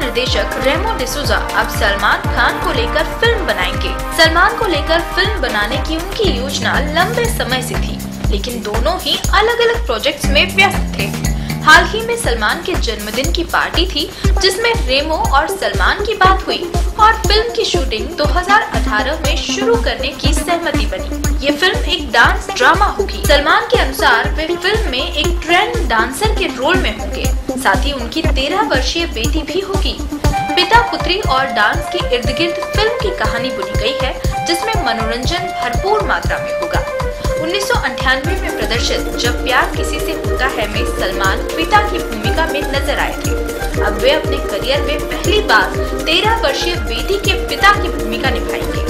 निर्देशक रेमो डिसूजा अब सलमान खान को लेकर फ़िल्म बनाएँगे। सलमान को लेकर फ़िल्म बनाने की उनकी योजना लंबे समय से थी, लेकिन दोनों ही अलग अलग प्रोजेक्ट्स में व्यस्त थे। हाल ही में सलमान के जन्मदिन की पार्टी थी, जिसमें रेमो और सलमान की बात हुई और फ़िल्म की शूटिंग 2018 में शुरू करने की सहमति बनी। ये फ़िल्म एक डांस ड्रामा होगी। सलमान के अनुसार वे फ़िल्म में एक डांसर के रोल में होंगे। साथ ही उनकी तेरह वर्षीय बेटी भी होगी। पिता, पुत्री और डांस के इर्द गिर्द फ़िल्म की कहानी बुनी गई है, जिसमें मनोरंजन भरपूर मात्रा में होगा। उन्नीस में प्रदर्शित जब प्यार किसी से होता है में सलमान पिता की भूमिका में नज़र आए थे। अब वे अपने करियर में पहली बार तेरह वर्षीय बेटी के पिता की भूमिका निभाएँगे।